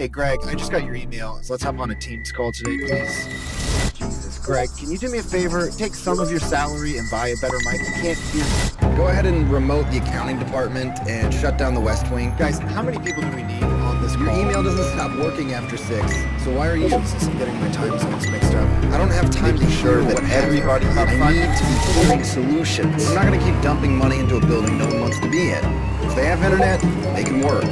Hey, Greg, I just got your email. So let's hop on a Teams call today, please. Jesus, Greg, can you do me a favor? Take some of your salary and buy a better mic. I can't hear. you. Go ahead and remote the accounting department and shut down the West Wing. Guys, how many people do we need on this call? Your email doesn't stop working after 6, so why are you... Jesus, I'm getting my time zones mixed up. I don't have time to sure hear that what everybody I need to be pulling solutions. I'm not going to keep dumping money into a building no one wants to be in. If they have internet, they can work.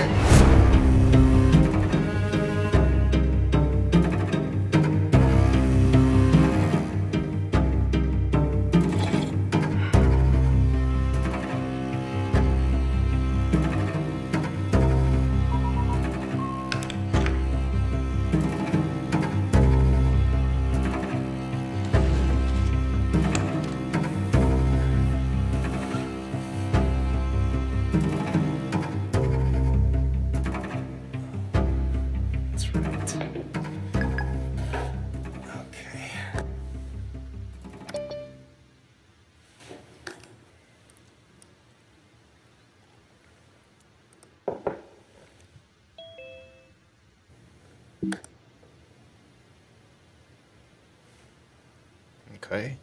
Okay.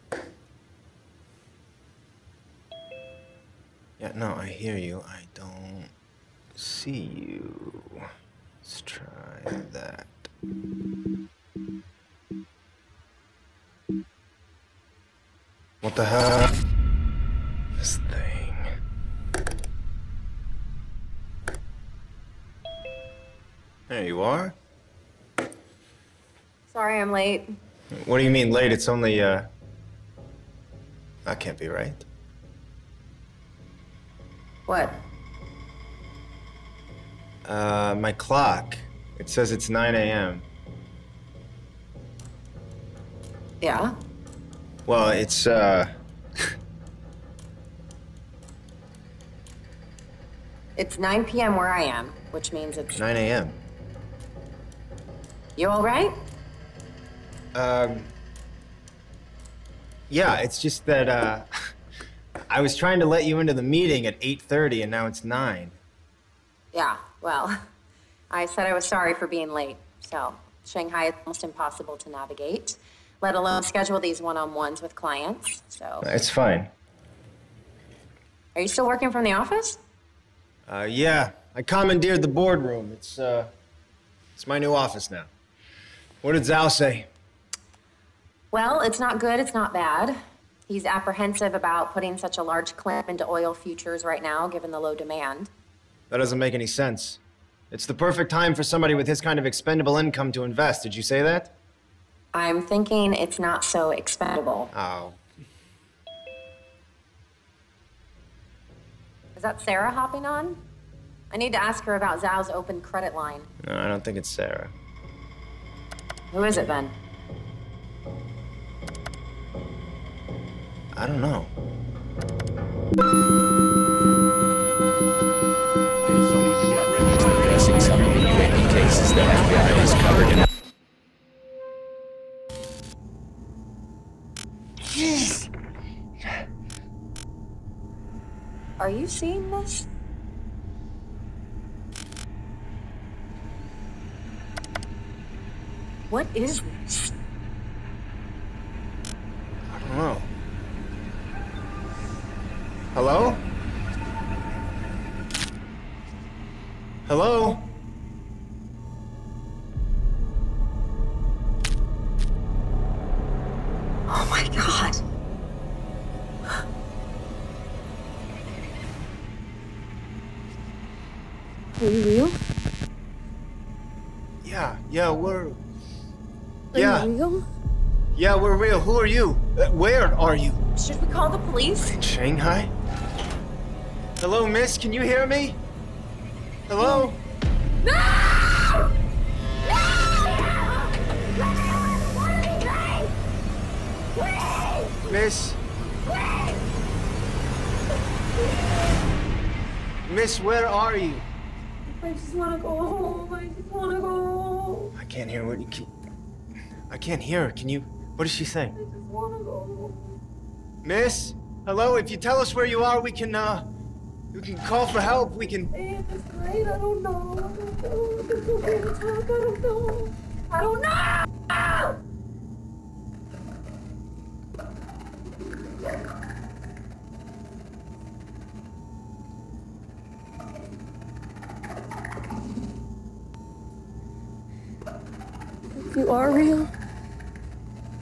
Yeah, no, I hear you. I don't see you. Let's try that. What the hell? This thing. There you are. Sorry I'm late. What do you mean late? It's only, uh. That can't be right. What? Uh, my clock. It says it's 9 a.m. Yeah? Well, it's, uh. It's 9 p.m. where I am, which means it's. 9 a.m. You all right? Um. Yeah, it's just that, uh. I was trying to let you into the meeting at 8:30 and now it's 9. Yeah, well, I said I was sorry for being late. So, Shanghai is almost impossible to navigate, let alone schedule these one on ones with clients. So, It's fine. are you still working from the office? Uh, yeah, I commandeered the boardroom. It's, uh, it's my new office now. What did Zhao say? Well, it's not good, it's not bad. He's apprehensive about putting such a large clamp into oil futures right now, given the low demand. That doesn't make any sense. It's the perfect time for somebody with his kind of expendable income to invest. Did you say that? I'm thinking it's not so expendable. Oh. Is that Sarah hopping on? I need to ask her about Zhao's open credit line. No, I don't think it's Sarah. Who is it then? I don't know. Addressing some of the UAP cases the FBI has covered in Are you seeing this? What is this? I don't know. Hello? Hello? Oh my god. Are you real? Yeah, yeah, we're. Are Yeah, you real? yeah, we're real. Who are you? Uh, where are you? Should we call the police? In Shanghai? Hello, miss, can you hear me? Hello? No! Miss? Miss, where are you? I just wanna go home. I just wanna go home. I can't hear what you can. I can't hear her. Can you? What does she say? I just wanna go home. Miss? Hello? If you tell us where you are, we can, uh. We can call for help. We can. It's great. I don't know. I don't know. It's okay to talk. I don't know. I don't know. If you are real,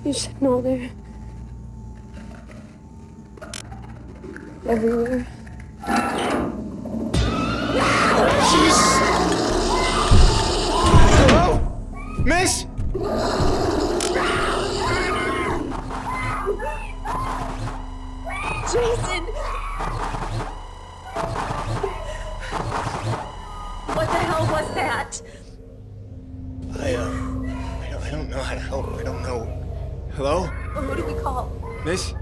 you should know they're everywhere. Miss? Jason! What the hell was that? I, uh. I don't, I don't know how to help. I don't know. Hello? Who do we call? Miss?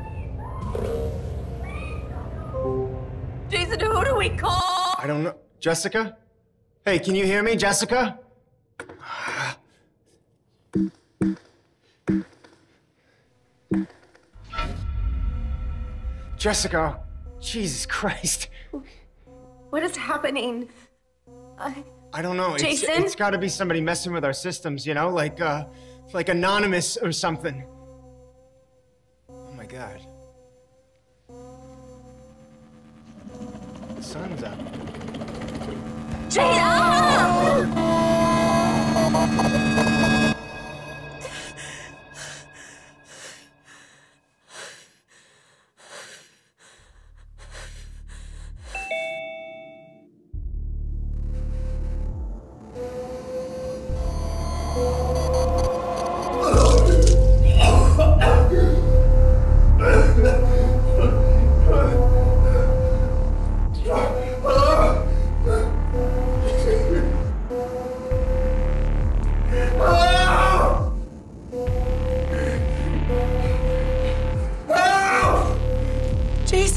Jason, who do we call? I don't know. Jessica? Hey, can you hear me, Jessica? Jessica, Jesus Christ. What is happening? I, I don't know. It's, it's got to be somebody messing with our systems, you know, like uh, like anonymous or something. Oh my God. The sun's up. Jason!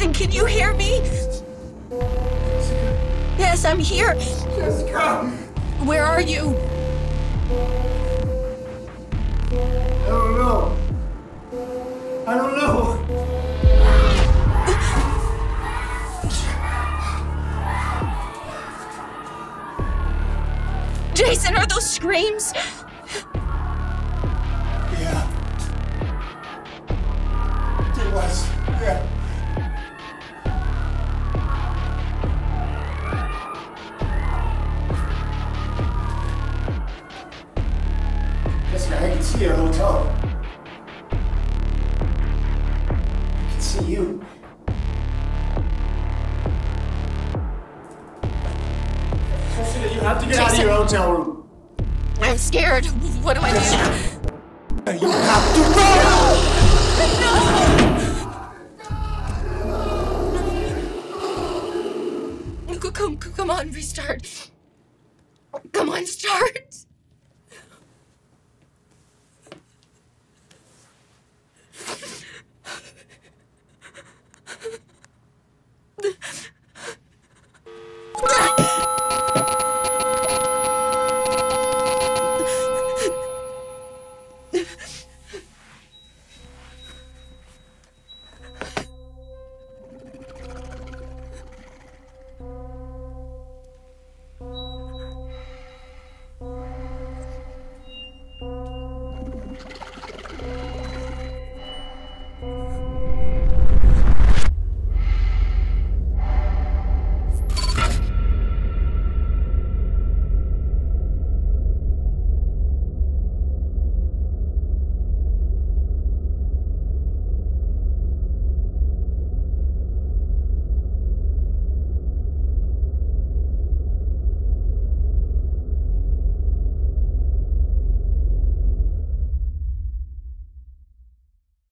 Jason, can you hear me? Yes, I'm here. Jessica! Where are you? I don't know. I don't know. Jason, are those screams? Have to get out of your hotel room. I'm scared. What do I do? You have to run! do? Come, come on, restart. Come on, start.